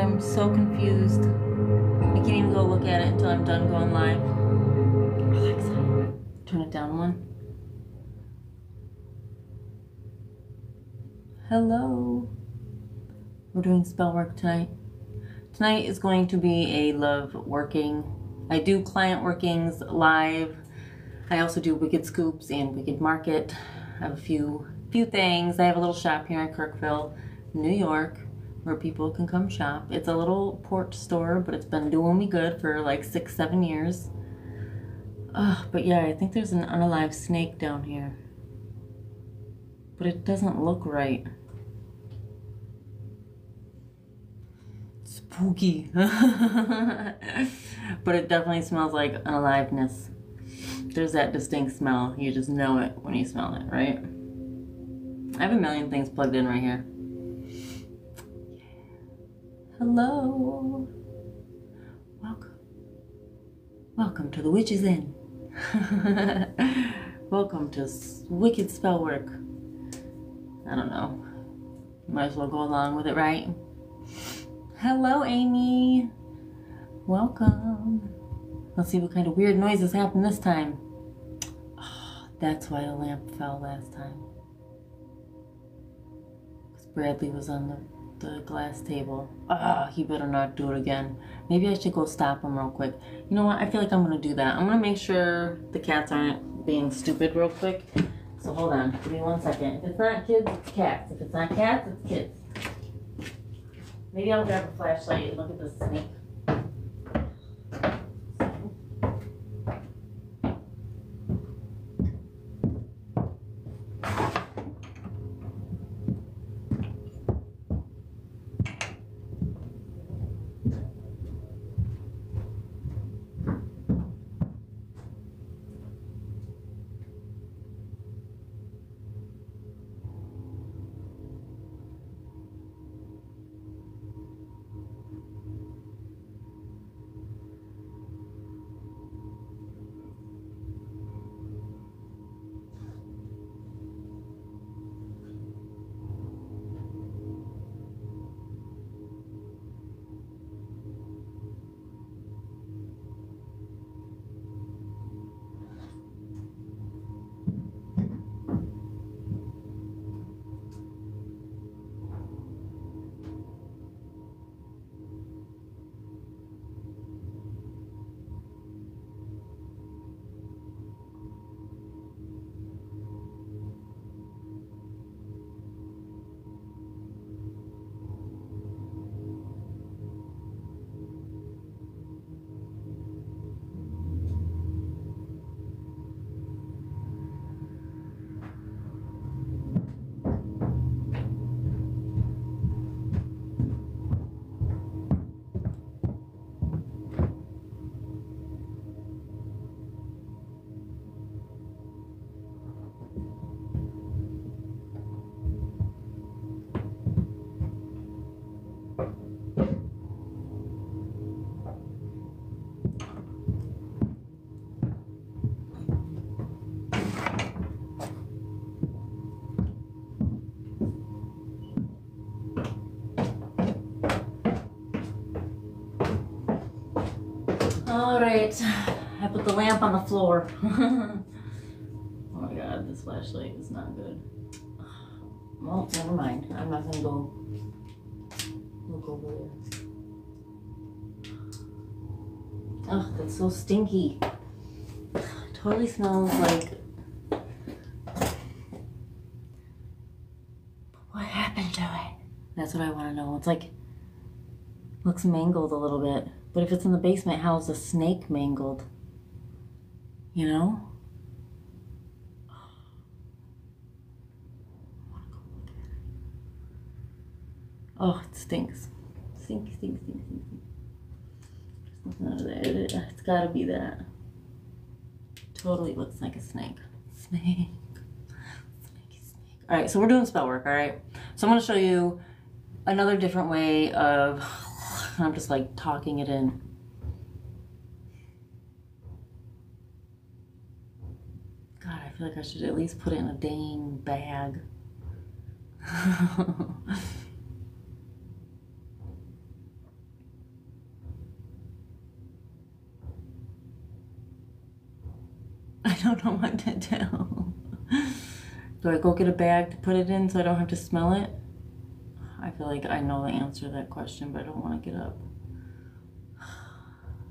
I'm so confused. I can't even go look at it until I'm done going live. Alexa, turn it down one. Hello. We're doing spell work tonight. Tonight is going to be a love working. I do client workings live. I also do Wicked Scoops and Wicked Market. I have a few few things. I have a little shop here in Kirkville, New York, where people can come shop. It's a little port store, but it's been doing me good for like six, seven years. But yeah, I think there's an unalive snake down here. But it doesn't look right. spooky. but it definitely smells like unaliveness. There's that distinct smell. You just know it when you smell it, right? I have a million things plugged in right here. Hello. Welcome. Welcome to the Witch's Inn. Welcome to Wicked Spell Work. I don't know. Might as well go along with it, right? Hello, Amy. Welcome. Let's see what kind of weird noises happen this time. Oh, that's why the lamp fell last time. Because Bradley was on the, the glass table. Ah, oh, he better not do it again. Maybe I should go stop him real quick. You know what? I feel like I'm going to do that. I'm going to make sure the cats aren't being stupid real quick. So hold on. Give me one second. If it's not kids, it's cats. If it's not cats, it's kids. Maybe I'll grab a flashlight and look at the snake. I put the lamp on the floor. oh my god, this flashlight is not good. Well, never mind. I'm not gonna go look over there. Oh, that's so stinky. totally smells like. What happened to it? That's what I want to know. It's like looks mangled a little bit. But if it's in the basement, how's a snake mangled? You know? Oh, it stinks. Stink, stink, stink, stink, stink. It's gotta be that. Totally looks like a snake. Snake. Snake. All right, so we're doing spell work, all right? So I'm gonna show you another different way of, I'm just like talking it in. God, I feel like I should at least put it in a dang bag. I don't know what to do. do I go get a bag to put it in so I don't have to smell it? Feel like I know the answer to that question, but I don't want to get up.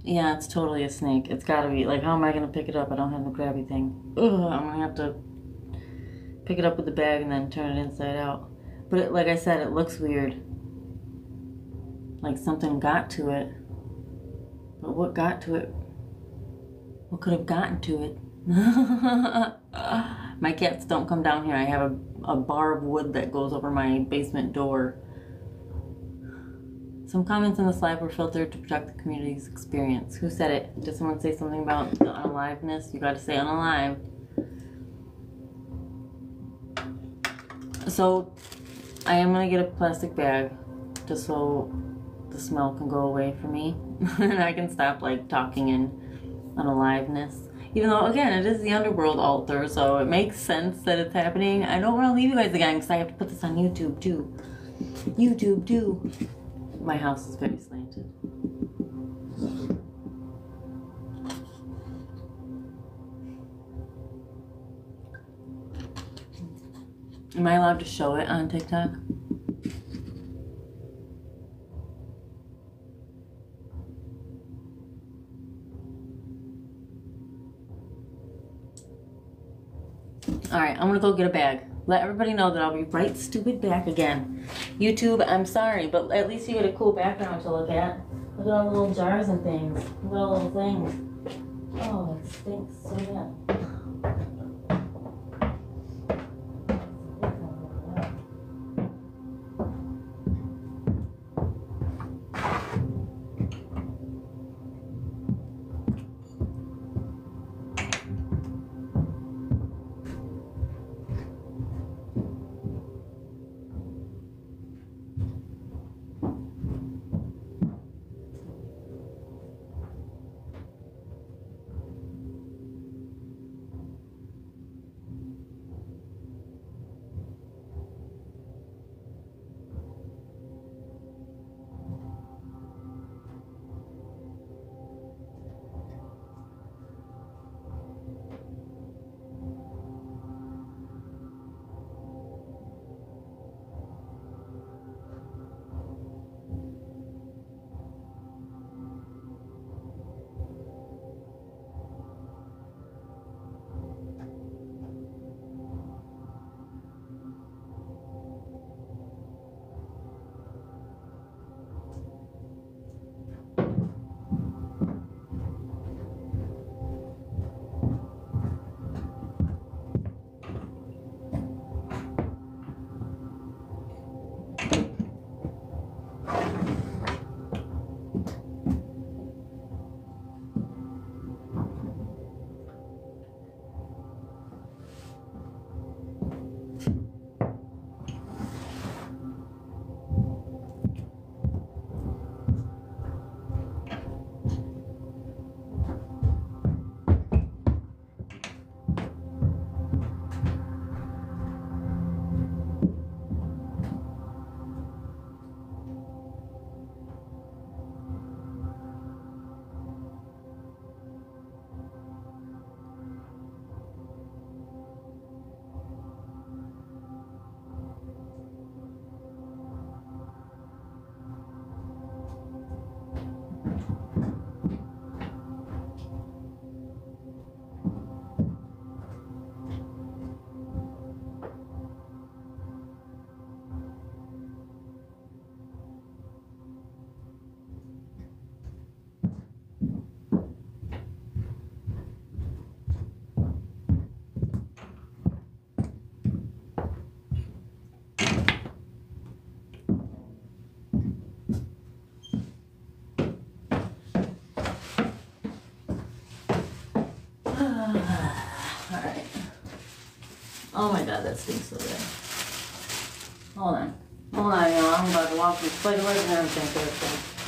Yeah, it's totally a snake. It's gotta be. Like, how am I gonna pick it up? I don't have the grabby thing. Ugh, I'm gonna have to pick it up with the bag and then turn it inside out. But it, like I said, it looks weird. Like something got to it. But what got to it? What could have gotten to it? my cats don't come down here. I have a, a bar of wood that goes over my basement door. Some comments in this live were filtered to protect the community's experience. Who said it? Did someone say something about the unaliveness? You gotta say unalive. So, I am gonna get a plastic bag just so the smell can go away for me and I can stop like talking in unaliveness. Even though, again, it is the Underworld altar, so it makes sense that it's happening. I don't want to leave you guys again because I have to put this on YouTube too. YouTube too. My house is very slanted. Am I allowed to show it on TikTok? All right, I'm gonna go get a bag. Let everybody know that I'll be right stupid back again. YouTube, I'm sorry, but at least you get a cool background to look at. Look at all the little jars and things. Look at all the little things. Oh, it stinks so bad. Oh my god, that stinks so bad. Hold on. Hold on, y'all. I'm about to walk this quite and everything.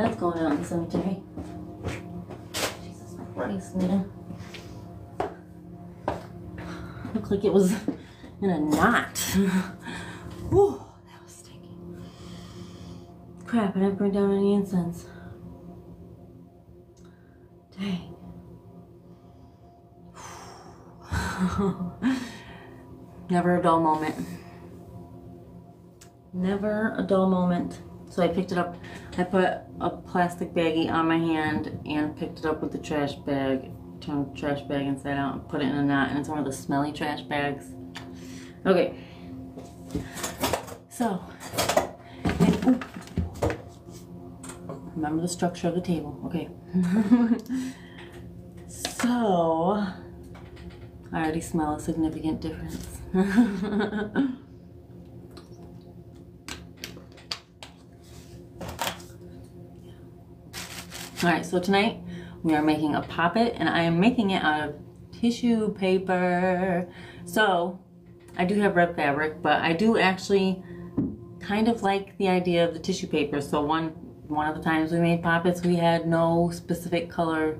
That's going out in the cemetery. Jesus Christ, man. Looked like it was in a knot. Whew, that was sticky. Crap, I didn't bring down any incense. Dang. Never a dull moment. Never a dull moment. So I picked it up. I put a plastic baggie on my hand and picked it up with the trash bag. Turned the trash bag inside out and put it in a knot. And it's one of the smelly trash bags. Okay. So. and-. Remember the structure of the table. Okay. so. I already smell a significant difference. All right, so tonight we are making a poppet and I am making it out of tissue paper. So I do have red fabric, but I do actually kind of like the idea of the tissue paper. So one, one of the times we made poppets, we had no specific color.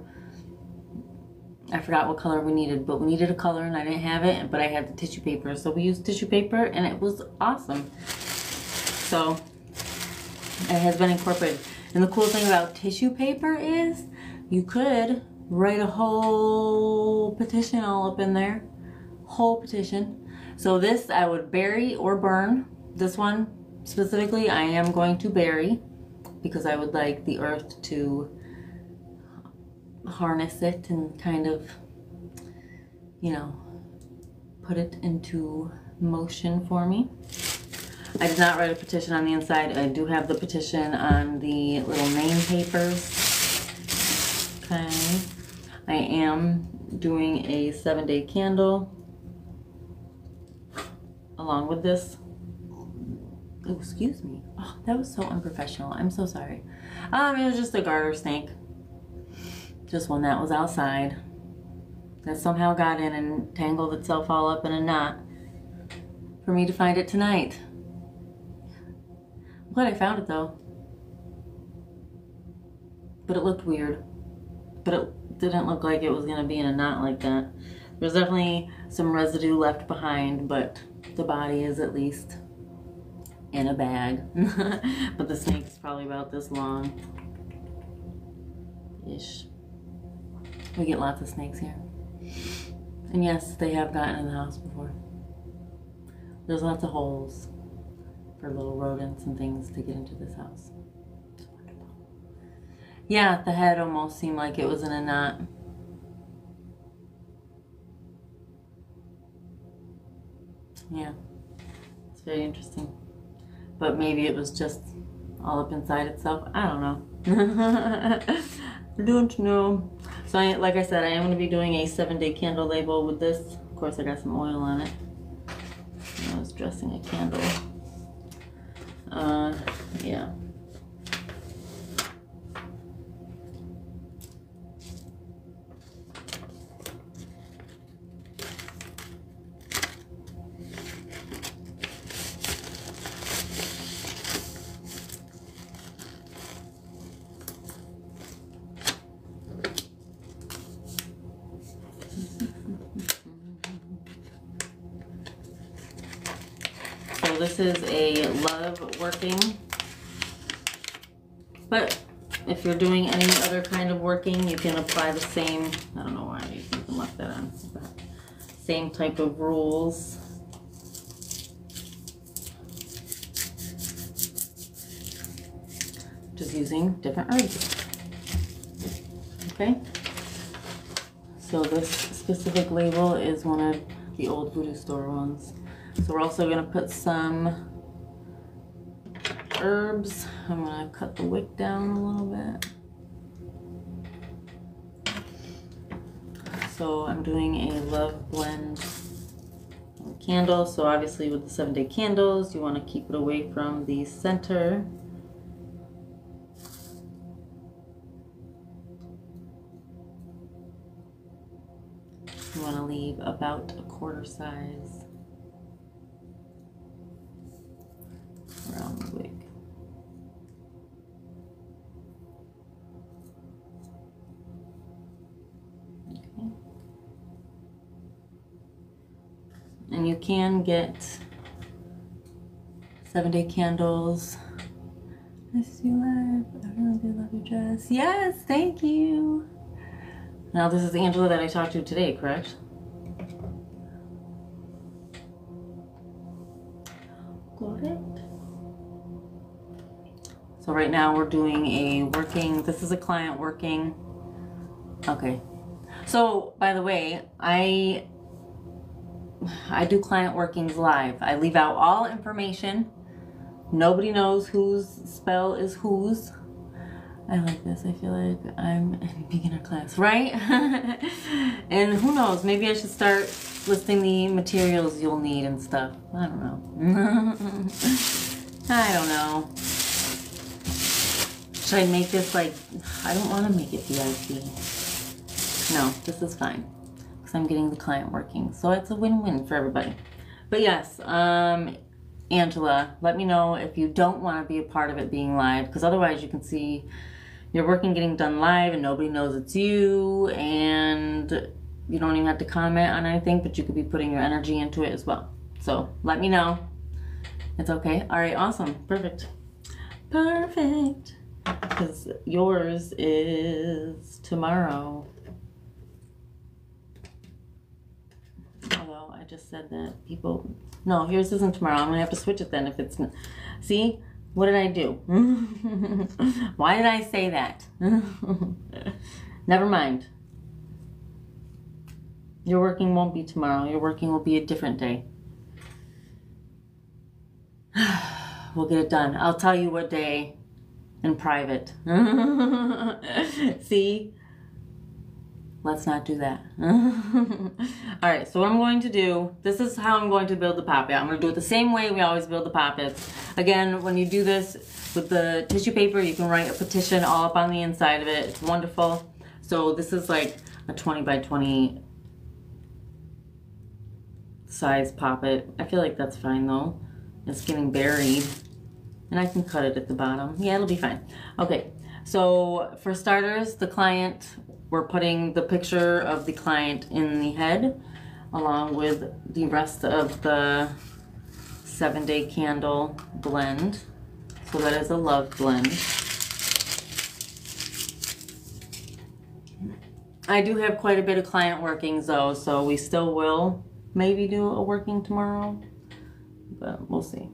I forgot what color we needed, but we needed a color and I didn't have it, but I had the tissue paper. So we used tissue paper and it was awesome. So it has been incorporated. And the cool thing about tissue paper is you could write a whole petition all up in there. Whole petition. So this I would bury or burn. This one specifically I am going to bury because I would like the earth to harness it and kind of, you know, put it into motion for me. I did not write a petition on the inside. I do have the petition on the little name papers. Okay. I am doing a seven day candle along with this. Oh, excuse me. Oh, that was so unprofessional. I'm so sorry. Um, it was just a garter snake. Just one that was outside. That somehow got in and tangled itself all up in a knot. For me to find it tonight. Glad I found it though. But it looked weird. But it didn't look like it was gonna be in a knot like that. There's definitely some residue left behind, but the body is at least in a bag. but the snake is probably about this long. Ish. We get lots of snakes here. And yes, they have gotten in the house before. There's lots of holes for little rodents and things to get into this house. Yeah, the head almost seemed like it was in a knot. Yeah, it's very interesting. But maybe it was just all up inside itself. I don't know. don't know. So, I, like I said, I am going to be doing a seven day candle label with this. Of course, I got some oil on it. I was dressing a candle. Uh, yeah. So this is a love working, but if you're doing any other kind of working, you can apply the same, I don't know why you can left that on, same type of rules. Just using different herbs. Okay? So this specific label is one of the old voodoo store ones. So we're also gonna put some herbs. I'm gonna cut the wick down a little bit. So I'm doing a love blend candle. So obviously with the seven day candles, you wanna keep it away from the center. You wanna leave about a quarter size around the wick. And you can get seven day candles. I see you live. I really do love your dress. Yes, thank you. Now this is Angela that I talked to today, correct? Correct. So right now we're doing a working, this is a client working. Okay. So by the way, I I do client workings live. I leave out all information. Nobody knows whose spell is whose. I like this. I feel like I'm in beginner class, right? and who knows? Maybe I should start listing the materials you'll need and stuff. I don't know. I don't know. Should I make this like, I don't want to make it VIP. No, this is fine because I'm getting the client working. So it's a win-win for everybody. But yes, um, Angela, let me know if you don't want to be a part of it being live because otherwise you can see your working getting done live and nobody knows it's you and you don't even have to comment on anything, but you could be putting your energy into it as well. So let me know. It's okay. All right, awesome. Perfect. Perfect. Because yours is tomorrow. Just said that people. No, yours isn't tomorrow. I'm gonna have to switch it then if it's. See, what did I do? Why did I say that? Never mind. Your working won't be tomorrow. Your working will be a different day. we'll get it done. I'll tell you what day in private. See? Let's not do that. All right, so what I'm going to do, this is how I'm going to build the poppet. I'm gonna do it the same way we always build the poppets. Again, when you do this with the tissue paper, you can write a petition all up on the inside of it. It's wonderful. So this is like a 20 by 20 size poppet. I feel like that's fine though. It's getting buried. And I can cut it at the bottom. Yeah, it'll be fine. Okay, so for starters, the client we're putting the picture of the client in the head along with the rest of the seven day candle blend. So that is a love blend. I do have quite a bit of client workings though, so we still will maybe do a working tomorrow, but we'll see.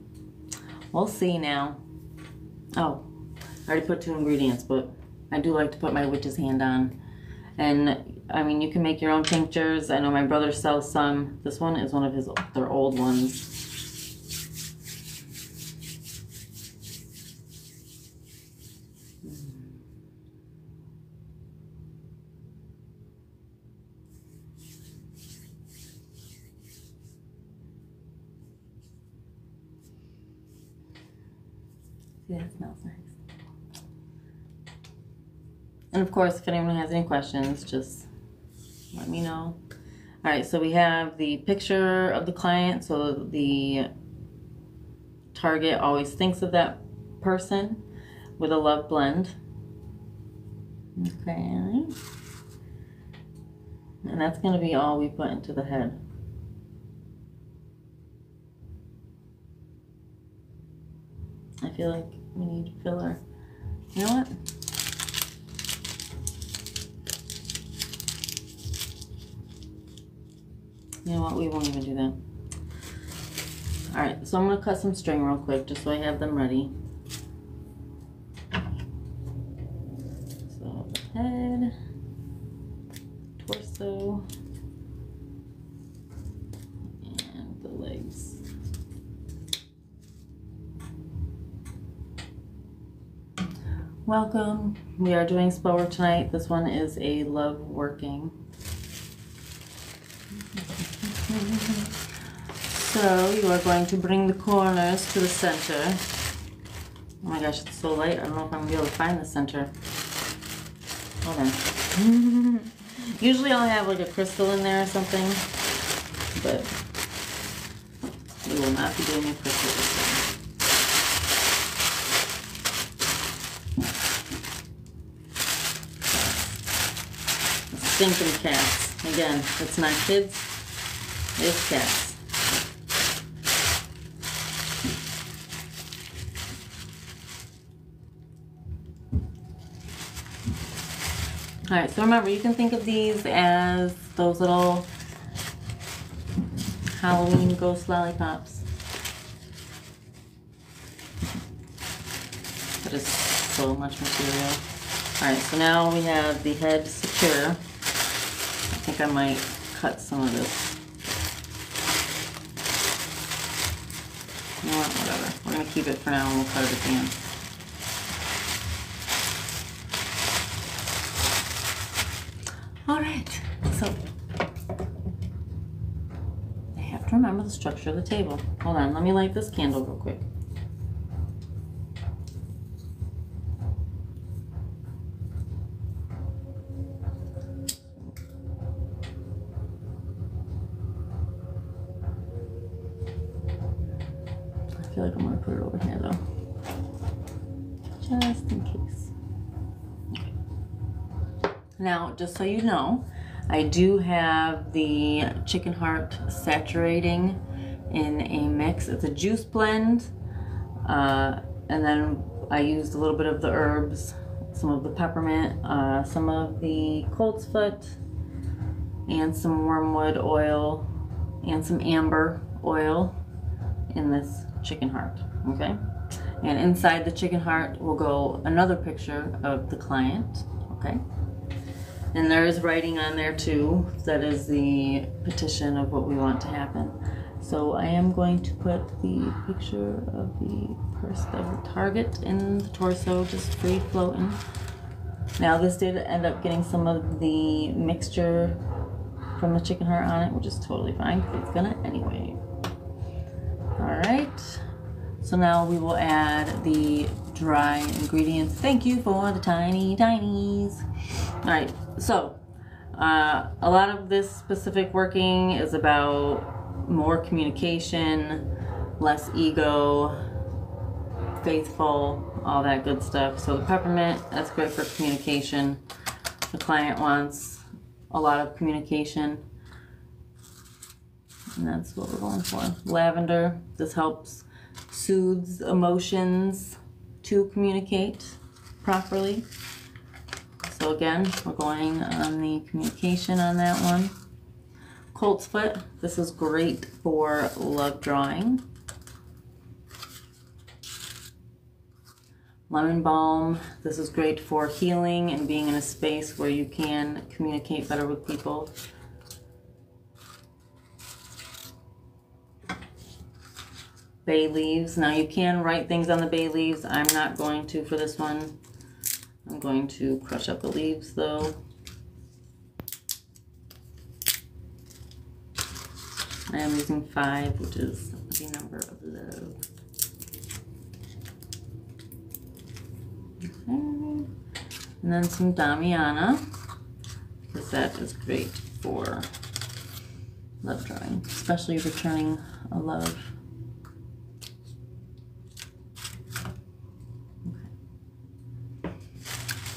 We'll see now. Oh, I already put two ingredients, but I do like to put my witch's hand on and I mean, you can make your own tinctures. I know my brother sells some. This one is one of his their old ones. And of course, if anyone has any questions, just let me know. All right, so we have the picture of the client. So the target always thinks of that person with a love blend. Okay. And that's going to be all we put into the head. I feel like we need filler. You know what? You know what? We won't even do that. All right, so I'm gonna cut some string real quick just so I have them ready. So the head, torso, and the legs. Welcome. We are doing spell work tonight. This one is a love working. So you are going to bring the corners to the center. Oh my gosh, it's so light. I don't know if I'm gonna be able to find the center. Hold on. Usually I'll have like a crystal in there or something, but we will not be doing a crystal this time. Stinking cats. Again, it's not kids, cats. All right, so remember, you can think of these as those little Halloween ghost lollipops. That is so much material. All right, so now we have the head secure. I think I might cut some of this. You know what, We're gonna keep it for now and we'll cut it at the end. All right, so I have to remember the structure of the table. Hold on, let me light this candle real quick. I feel like I'm gonna put it over here though, just in case. Now, just so you know, I do have the chicken heart saturating in a mix. It's a juice blend. Uh, and then I used a little bit of the herbs, some of the peppermint, uh, some of the colt's foot, and some wormwood oil, and some amber oil in this chicken heart, okay? And inside the chicken heart will go another picture of the client, okay? And there is writing on there too. That is the petition of what we want to happen. So I am going to put the picture of the person, of the target in the torso, just free floating. Now this did end up getting some of the mixture from the chicken heart on it, which is totally fine because it's gonna anyway. All right. So now we will add the dry ingredients. Thank you for the tiny tinies. All right, so uh, a lot of this specific working is about more communication, less ego, faithful, all that good stuff. So the peppermint, that's great for communication. The client wants a lot of communication. And that's what we're going for. Lavender, this helps soothes emotions to communicate properly. So again, we're going on the communication on that one. Colt's foot, this is great for love drawing. Lemon balm, this is great for healing and being in a space where you can communicate better with people. Bay leaves, now you can write things on the bay leaves. I'm not going to for this one. I'm going to crush up the leaves though. I am using five, which is the number of love. Okay. And then some Damiana, because that is great for love drawing, especially returning a love.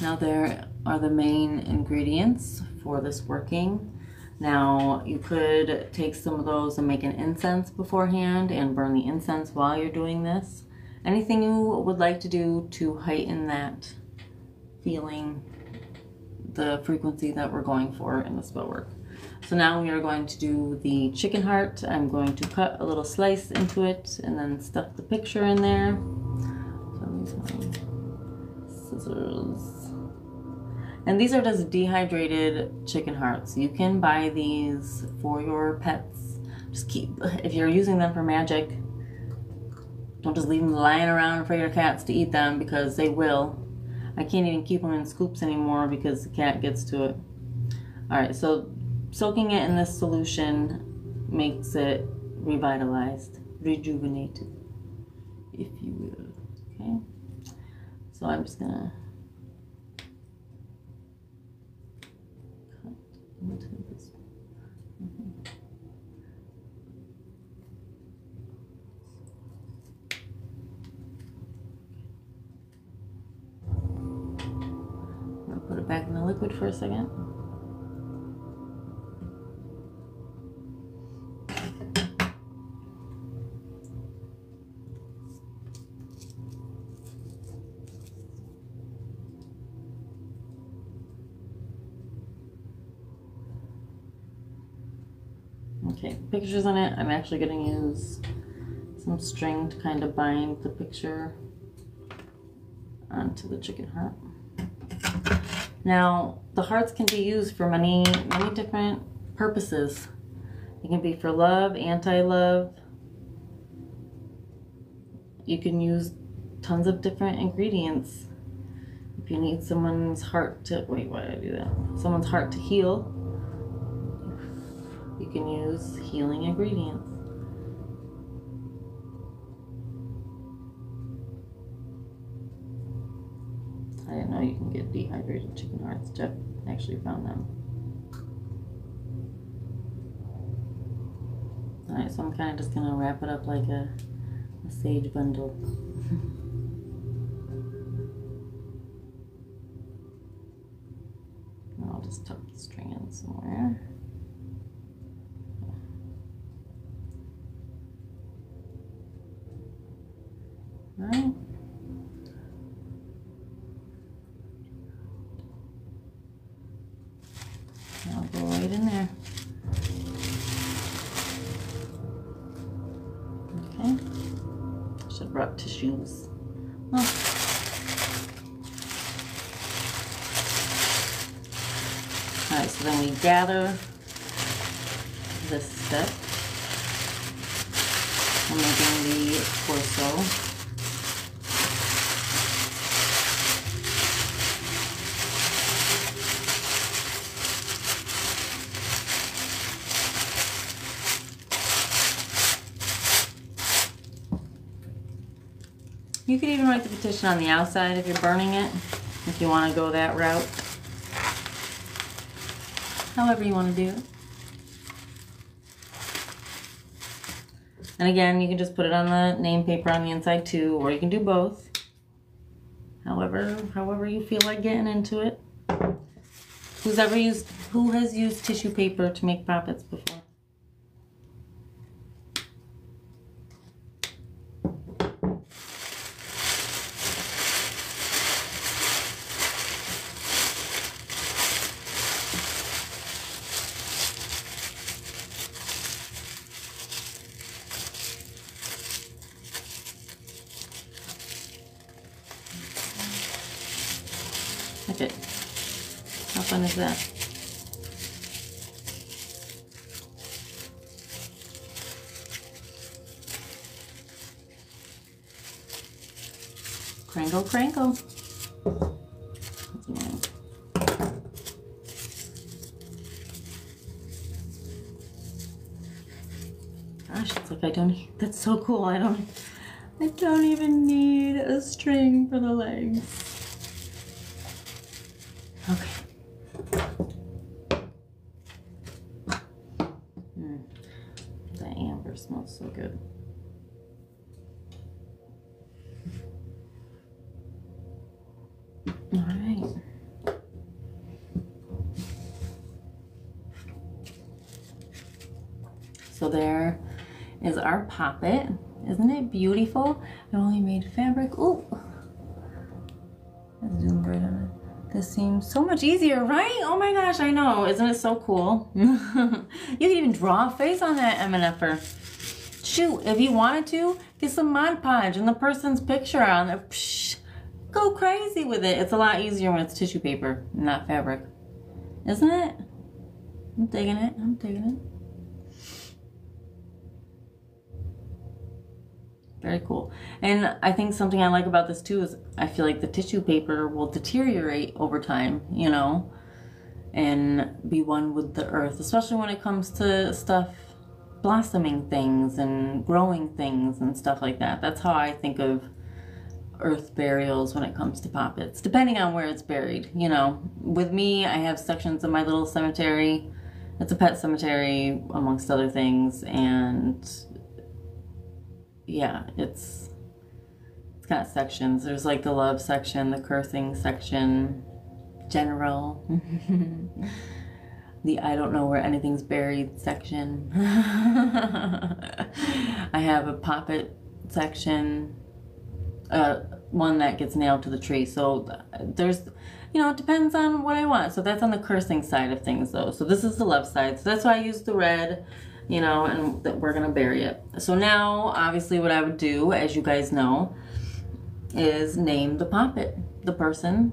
Now there are the main ingredients for this working. Now you could take some of those and make an incense beforehand and burn the incense while you're doing this. Anything you would like to do to heighten that feeling the frequency that we're going for in the spell work. So now we are going to do the chicken heart. I'm going to cut a little slice into it and then stuff the picture in there. So scissors. And these are just dehydrated chicken hearts. You can buy these for your pets. Just keep, if you're using them for magic, don't just leave them lying around for your cats to eat them because they will. I can't even keep them in scoops anymore because the cat gets to it. All right, so soaking it in this solution makes it revitalized, rejuvenated, if you will. Okay, so I'm just gonna cut into this. Mhm. I'm gonna put it back in the liquid for a second. Okay, pictures on it. I'm actually going to use some string to kind of bind the picture onto the chicken heart. Now, the hearts can be used for many, many different purposes. It can be for love, anti-love. You can use tons of different ingredients. If you need someone's heart to, wait, why did I do that? Someone's heart to heal, you can use healing ingredients. I didn't know you can get dehydrated chicken hearts. Jeff actually found them. Alright, so I'm kind of just going to wrap it up like a, a sage bundle. I'll just tuck the string in somewhere. Brought tissues. Oh. Alright, so then we gather this step. I'm making the torso. Could even write the petition on the outside if you're burning it, if you want to go that route. However you want to do it. And again, you can just put it on the name paper on the inside too, or you can do both. However, however you feel like getting into it. Who's ever used, who has used tissue paper to make poppets before? Look it. How fun is that? Crangle, crangle. Gosh, it's like I don't, that's so cool. I don't, I don't even need a string for the legs. Beautiful? I only made fabric. Ooh. Let's zoom right on it. This seems so much easier, right? Oh my gosh, I know. Isn't it so cool? you can even draw a face on that MNFer. Shoot, if you wanted to, get some Mod Podge and the person's picture on there. Psh, go crazy with it. It's a lot easier when it's tissue paper, not fabric. Isn't it? I'm digging it. I'm digging it. Very cool. And I think something I like about this too is I feel like the tissue paper will deteriorate over time, you know, and be one with the earth, especially when it comes to stuff, blossoming things and growing things and stuff like that. That's how I think of earth burials when it comes to poppets, depending on where it's buried, you know. With me, I have sections of my little cemetery. It's a pet cemetery, amongst other things, and yeah, it's it's got sections. There's like the love section, the cursing section, general, the I don't know where anything's buried section. I have a poppet section, uh, one that gets nailed to the tree. So there's, you know, it depends on what I want. So that's on the cursing side of things though. So this is the love side. So that's why I use the red you know, and that we're gonna bury it. So now, obviously what I would do, as you guys know, is name the poppet, the person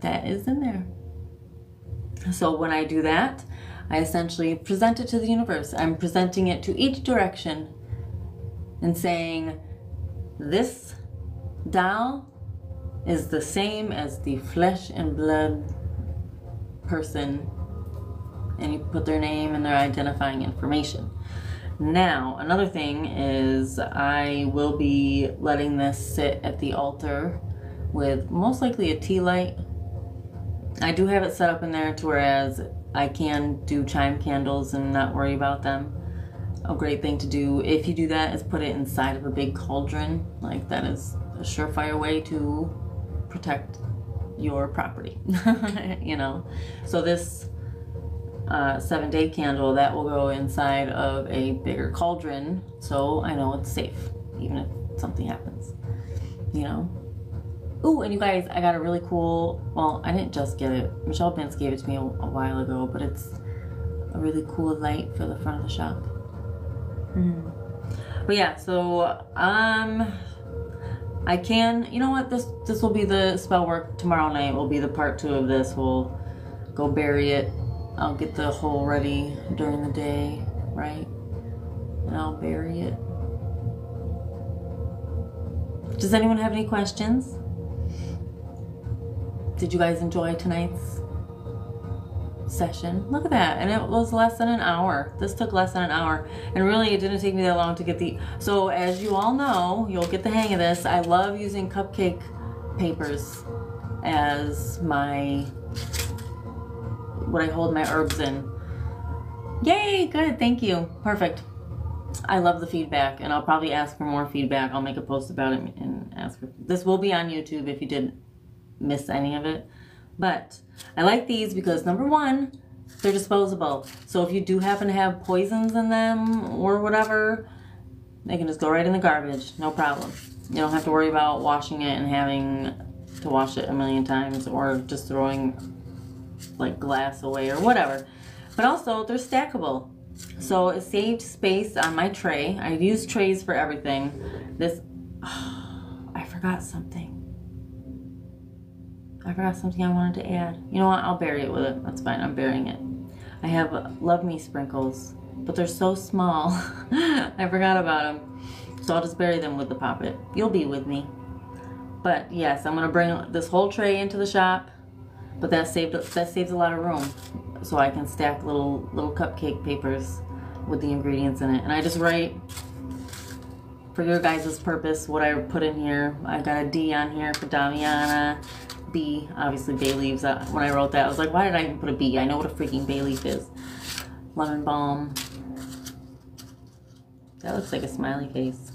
that is in there. So when I do that, I essentially present it to the universe. I'm presenting it to each direction and saying, this doll is the same as the flesh and blood person and you put their name and their identifying information. Now, another thing is I will be letting this sit at the altar with most likely a tea light. I do have it set up in there to whereas I can do chime candles and not worry about them. A great thing to do if you do that is put it inside of a big cauldron. Like that is a surefire way to protect your property, you know. So this uh, seven day candle that will go inside of a bigger cauldron so I know it's safe even if something happens you know Ooh, and you guys, I got a really cool, well, I didn't just get it. Michelle Bence gave it to me a, a while ago, but it's a really cool light for the front of the shop. Mm. But yeah, so, um, I can, you know what, this, this will be the spell work tomorrow night will be the part two of this. We'll go bury it I'll get the hole ready during the day, right? And I'll bury it. Does anyone have any questions? Did you guys enjoy tonight's session? Look at that. And it was less than an hour. This took less than an hour. And really, it didn't take me that long to get the... So, as you all know, you'll get the hang of this. I love using cupcake papers as my what I hold my herbs in. Yay, good, thank you. Perfect. I love the feedback and I'll probably ask for more feedback. I'll make a post about it and ask for this will be on YouTube if you didn't miss any of it. But I like these because number one, they're disposable. So if you do happen to have poisons in them or whatever, they can just go right in the garbage, no problem. You don't have to worry about washing it and having to wash it a million times or just throwing like glass away or whatever. But also they're stackable. So it saved space on my tray. I use trays for everything. This, oh, I forgot something. I forgot something I wanted to add. You know what? I'll bury it with it. That's fine. I'm burying it. I have Love Me sprinkles, but they're so small. I forgot about them. So I'll just bury them with the poppet. You'll be with me. But yes, I'm to bring this whole tray into the shop but that saved that saves a lot of room. So I can stack little little cupcake papers with the ingredients in it. And I just write for your guys' purpose what I put in here. I got a D on here for Damiana B obviously bay leaves. Uh, when I wrote that I was like why did I even put a B? I know what a freaking bay leaf is. Lemon balm. That looks like a smiley face.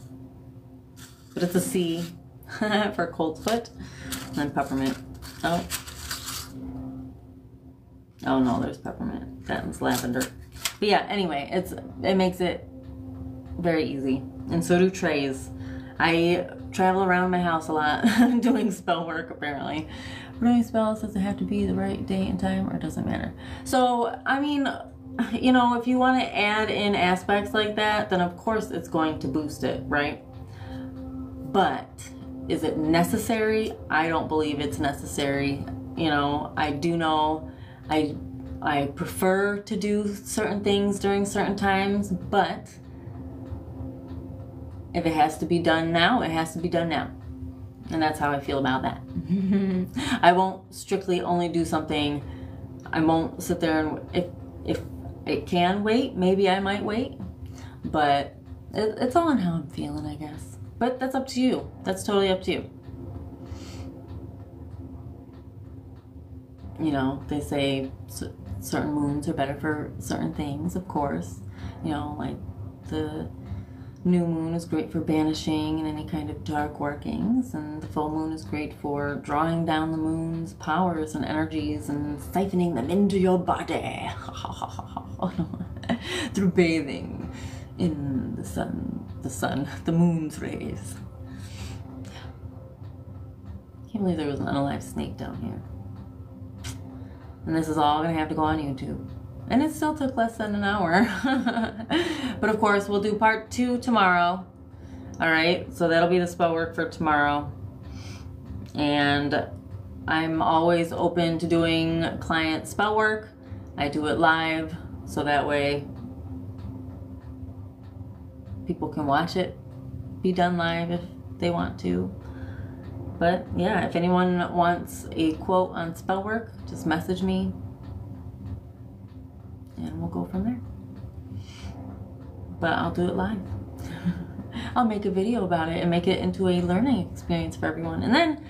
But it's a C for coltsfoot and then peppermint. Oh Oh no, there's peppermint. That one's lavender. But yeah, anyway, it's it makes it very easy. And so do trays. I travel around my house a lot doing spell work apparently. doing spells, does it have to be the right date and time or does it matter? So, I mean, you know, if you want to add in aspects like that, then of course it's going to boost it, right? But is it necessary? I don't believe it's necessary. You know, I do know I I prefer to do certain things during certain times, but if it has to be done now, it has to be done now. And that's how I feel about that. I won't strictly only do something. I won't sit there and if if it can wait, maybe I might wait. But it, it's all on how I'm feeling, I guess. But that's up to you. That's totally up to you. You know, they say certain moons are better for certain things, of course. You know, like the new moon is great for banishing and any kind of dark workings, and the full moon is great for drawing down the moon's powers and energies and siphoning them into your body through bathing in the sun, the sun, the moon's rays. Can't believe there was an unalive snake down here. And this is all gonna have to go on YouTube. And it still took less than an hour. but of course, we'll do part two tomorrow. All right, so that'll be the spell work for tomorrow. And I'm always open to doing client spell work. I do it live, so that way people can watch it be done live if they want to. But yeah, if anyone wants a quote on spell work, just message me and we'll go from there. But I'll do it live. I'll make a video about it and make it into a learning experience for everyone. And then,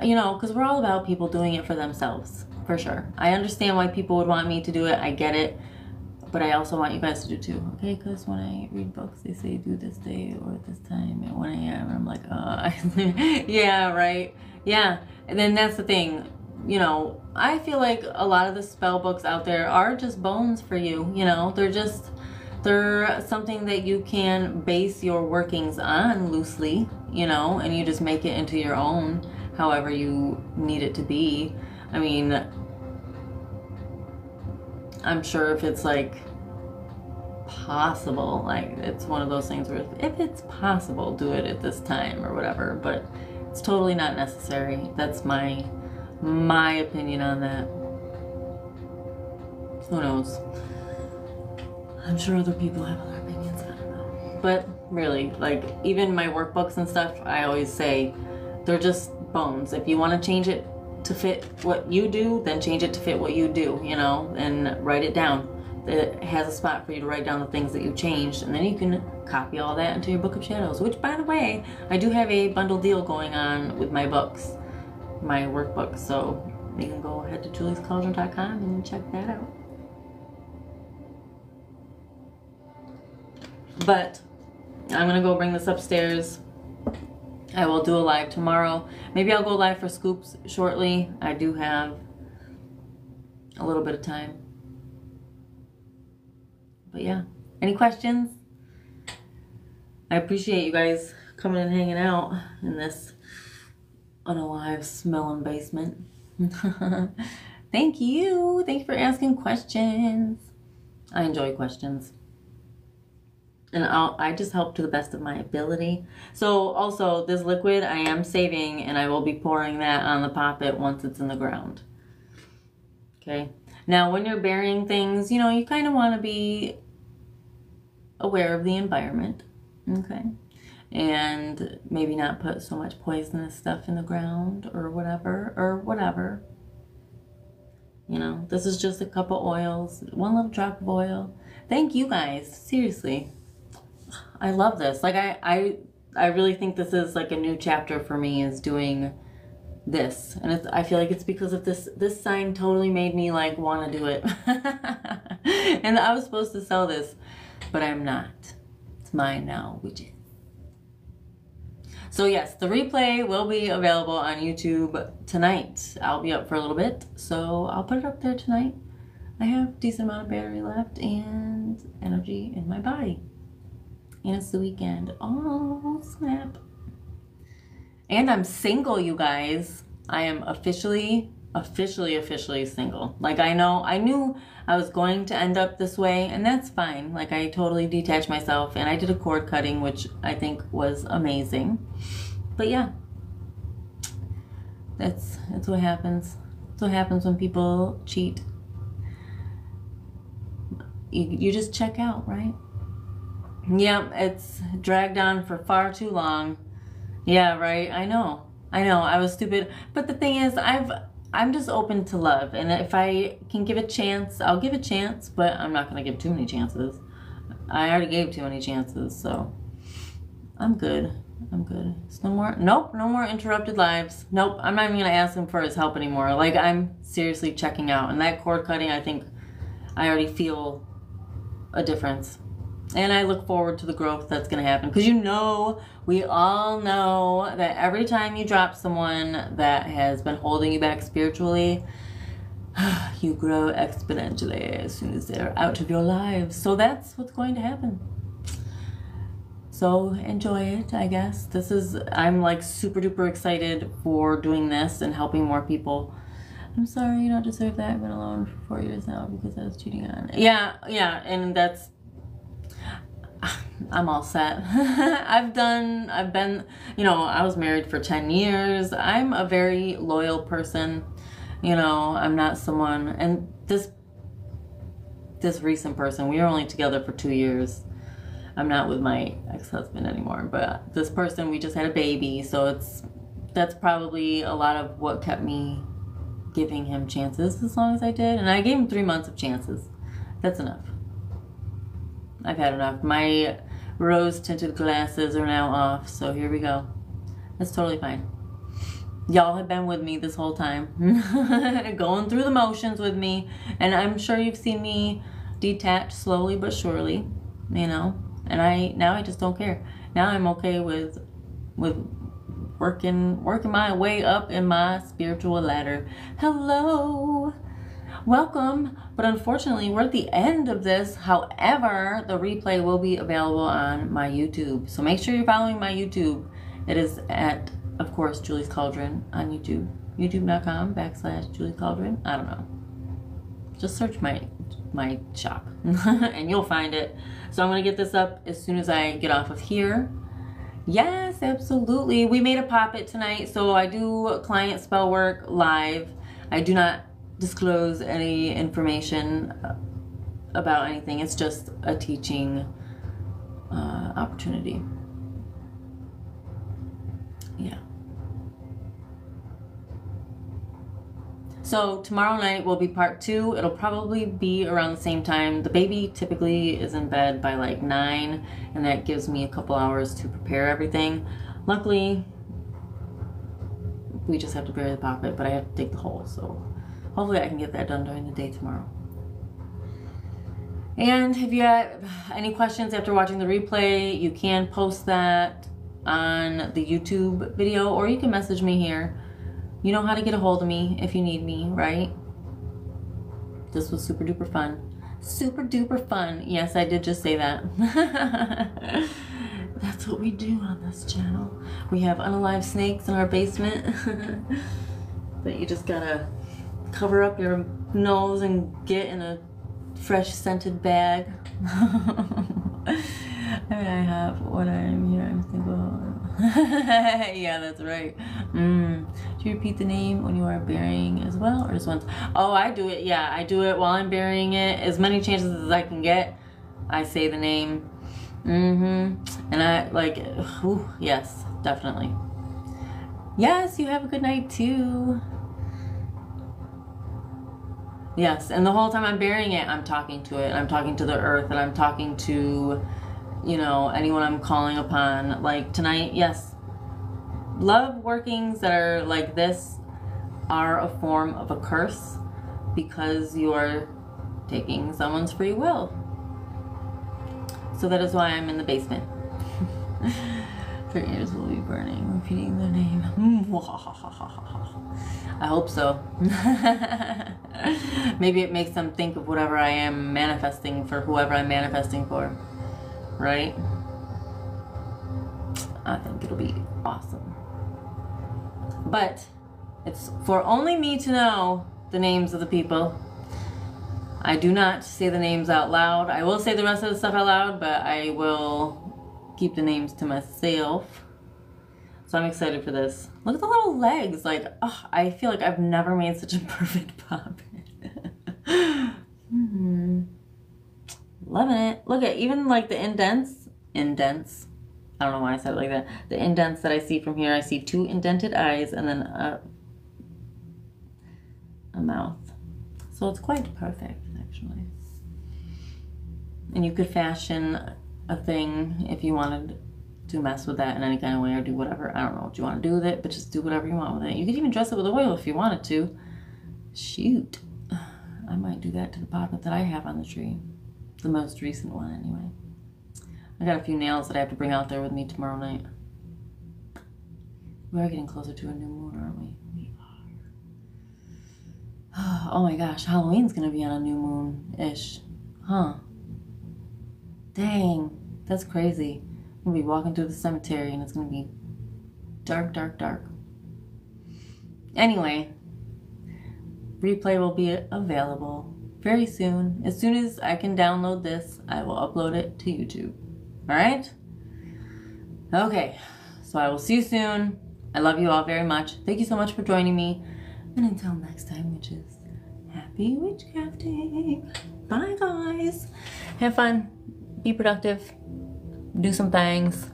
you know, because we're all about people doing it for themselves, for sure. I understand why people would want me to do it. I get it. But I also want you guys to do too, okay? Because when I read books, they say do this day or this time at 1 a.m. I'm like, uh, yeah, right. Yeah. And then that's the thing you know, I feel like a lot of the spell books out there are just bones for you, you know, they're just, they're something that you can base your workings on loosely, you know, and you just make it into your own however you need it to be. I mean, I'm sure if it's like possible, like it's one of those things where if it's possible, do it at this time or whatever, but it's totally not necessary. That's my my opinion on that. Who knows? I'm sure other people have other opinions. I don't know. But really, like, even my workbooks and stuff, I always say they're just bones. If you want to change it to fit what you do, then change it to fit what you do, you know, and write it down. It has a spot for you to write down the things that you've changed, and then you can copy all that into your Book of Shadows, which, by the way, I do have a bundle deal going on with my books my workbook. So you can go ahead to juliescauldron.com and check that out. But I'm gonna go bring this upstairs. I will do a live tomorrow. Maybe I'll go live for scoops shortly. I do have a little bit of time. But yeah, any questions? I appreciate you guys coming and hanging out in this unalive smelling basement. Thank you. Thank you for asking questions. I enjoy questions. And I'll, I just help to the best of my ability. So also this liquid I am saving and I will be pouring that on the poppet once it's in the ground. Okay. Now when you're burying things, you know, you kind of want to be aware of the environment. Okay. And maybe not put so much poisonous stuff in the ground or whatever or whatever. You know this is just a cup of oils one little drop of oil. Thank you guys. Seriously. I love this. Like i i i really think this is like a new chapter for me is doing this. And it's i feel like it's because of this this sign totally made me like want to do it. And i was supposed to sell this but i'm not it's mine now is so yes, the replay will be available on YouTube tonight. I'll be up for a little bit, so I'll put it up there tonight. I have decent amount of battery left and energy in my body. And it's the weekend. Oh, snap. And I'm single, you guys. I am officially, officially, officially single. Like I know, I knew I was going to end up this way, and that's fine. Like I totally detached myself, and I did a cord cutting, which I think was amazing. But yeah, that's that's what happens. That's what happens when people cheat. You, you just check out, right? Yep, it's dragged on for far too long. Yeah, right. I know. I know. I was stupid. But the thing is, I've I'm just open to love, and if I can give a chance, I'll give a chance. But I'm not gonna give too many chances. I already gave too many chances, so I'm good. I'm good. It's no more. Nope. No more interrupted lives. Nope. I'm not even gonna ask him for his help anymore. Like I'm seriously checking out, and that cord cutting, I think I already feel a difference. And I look forward to the growth that's going to happen. Because you know, we all know that every time you drop someone that has been holding you back spiritually, you grow exponentially as soon as they're out of your lives. So that's what's going to happen. So enjoy it, I guess. This is, I'm like super duper excited for doing this and helping more people. I'm sorry you don't deserve that. I've been alone for four years now because I was cheating on. Yeah, yeah, and that's I'm all set. I've done, I've been, you know, I was married for 10 years. I'm a very loyal person. You know, I'm not someone, and this, this recent person, we were only together for two years. I'm not with my ex-husband anymore, but this person, we just had a baby. So it's, that's probably a lot of what kept me giving him chances as long as I did. And I gave him three months of chances. That's enough. I've had enough. My rose tinted glasses are now off, so here we go. That's totally fine. Y'all have been with me this whole time, going through the motions with me, and I'm sure you've seen me detach slowly but surely, you know. And I now I just don't care. Now I'm okay with with working working my way up in my spiritual ladder. Hello. Welcome, but unfortunately, we're at the end of this. However, the replay will be available on my YouTube. So make sure you're following my YouTube. It is at, of course, Julie's Cauldron on YouTube. YouTube.com backslash Julie's Cauldron. I don't know. Just search my my shop and you'll find it. So I'm gonna get this up as soon as I get off of here. Yes, absolutely. We made a poppet tonight. So I do client spell work live. I do not disclose any information about anything. It's just a teaching uh, opportunity. Yeah. So tomorrow night will be part two. It'll probably be around the same time. The baby typically is in bed by like nine, and that gives me a couple hours to prepare everything. Luckily, we just have to bury the poppet, but I have to dig the hole, so hopefully I can get that done during the day tomorrow. And if you have any questions after watching the replay, you can post that on the YouTube video or you can message me here. You know how to get a hold of me if you need me, right? This was super duper fun. Super duper fun. Yes, I did just say that. That's what we do on this channel. We have unalive snakes in our basement but you just gotta cover up your nose and get in a fresh scented bag. I mean, I have what I'm here. I'm single. yeah, that's right. Mm. Do you repeat the name when you are burying as well, or just once? Oh, I do it. Yeah, I do it while I'm burying it. As many chances as I can get, I say the name. Mm-hmm. And I like. Whew, yes, definitely. Yes, you have a good night too. Yes, and the whole time I'm burying it, I'm talking to it. I'm talking to the earth, and I'm talking to, you know, anyone I'm calling upon. Like tonight, yes, love workings that are like this are a form of a curse because you are taking someone's free will. So that is why I'm in the basement. Their ears will be burning, repeating their name. I hope so. Maybe it makes them think of whatever I am manifesting for whoever I'm manifesting for. Right? I think it'll be awesome. But It's for only me to know the names of the people. I do not say the names out loud. I will say the rest of the stuff out loud, but I will keep the names to myself. So I'm excited for this. Look at the little legs. Like, oh, I feel like I've never made such a perfect puppet. hmm Loving it. Look at even like the indents. Indents. I don't know why I said it like that. The indents that I see from here, I see two indented eyes and then a, a mouth. So it's quite perfect actually. And you could fashion a thing if you wanted to mess with that in any kind of way or do whatever. I don't know what you want to do with it, but just do whatever you want with it. You could even dress it with oil if you wanted to. Shoot. I might do that to the poppet that I have on the tree. The most recent one, anyway. I got a few nails that I have to bring out there with me tomorrow night. We are getting closer to a new moon, aren't we? We are. Oh my gosh, Halloween's gonna be on a new moon-ish. Huh. Dang, that's crazy. I'm gonna be walking through the cemetery and it's gonna be dark, dark, dark. Anyway, replay will be available very soon. As soon as I can download this, I will upload it to YouTube. All right? Okay, so I will see you soon. I love you all very much. Thank you so much for joining me. And until next time, witches, happy witchcrafting. Bye, guys. Have fun. Be productive. Do some things.